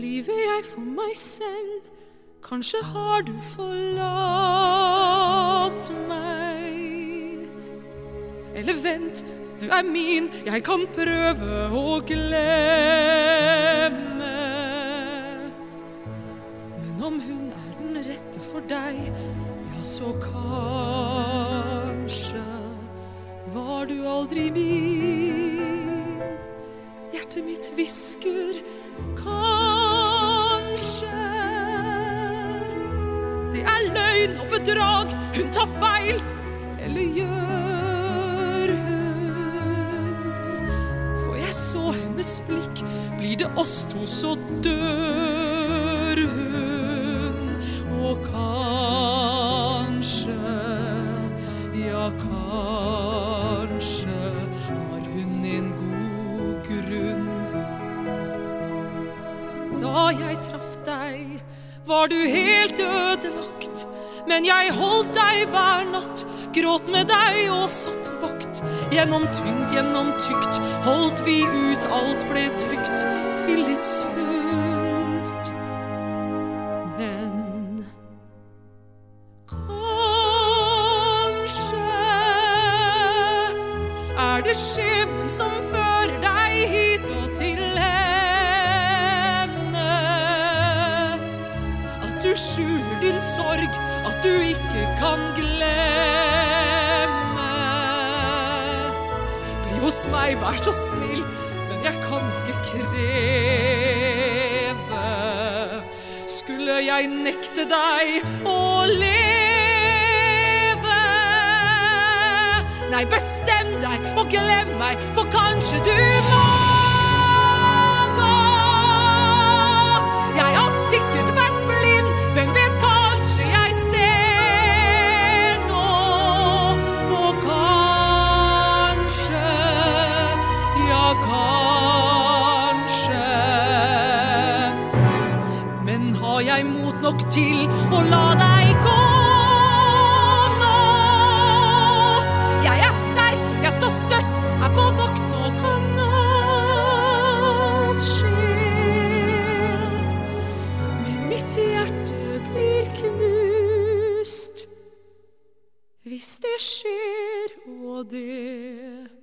Lyver jeg for meg selv? Kanskje har du forlatt meg? Eller vent, du er min, jeg kan prøve å glemme. Men om hun er den rette for deg, ja, så kanskje var du aldri min. Hjertet mitt hvisker kanskje. Det er løgn og bedrag, hun tar feil. Eller gjør hun? For jeg så hennes blikk, blir det oss to, så dør hun. Og kanskje, ja kanskje Da jeg traff deg, var du helt ødelagt. Men jeg holdt deg hver natt, gråt med deg og satt vakt. Gjennom tynt, gjennom tykt, holdt vi ut, alt ble trygt, tillitsfullt. Men kanskje er det skjebnen som fører deg hit og til du skjuler din sorg, at du ikke kan glemme. Bli hos meg, vær så snill, men jeg kan ikke kreve. Skulle jeg nekte deg å leve? Nei, bestem deg og glem meg, for kanskje du må har jeg mot nok til å la deg gå nå. Jeg er sterk, jeg står støtt, er på vakt, nå kan alt skje. Men mitt hjerte blir knust hvis det skjer, og det